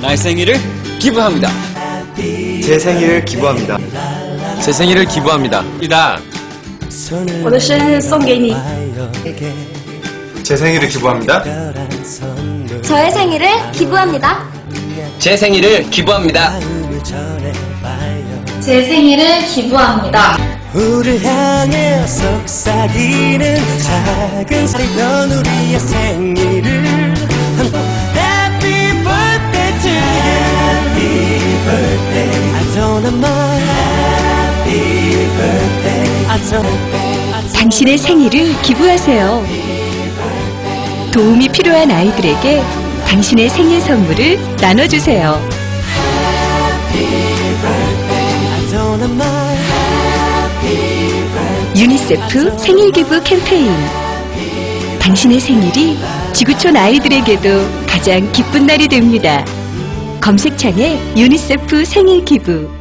나의 생일을 기부합니다. 제 생일을 기부합니다. 제 생일을 기부합니다. 이다. 我的生日送给你。 제 생일을 기부합니다. 저의 생일을 기부합니다. 제 생일을 기부합니다. 제 생일을 기부합니다. 우를 향해 속삭이는 작은 살던 우리의 생일을 당신의 생일을 기부하세요. 도움이 필요한 아이들에게 당신의 생일 선물을 나눠주세요. 유니세프 생일 기부 캠페인. 당신의 생일이 지구촌 아이들에게도 가장 기쁜 날이 됩니다. 검색창에 유니세프 생일 기부.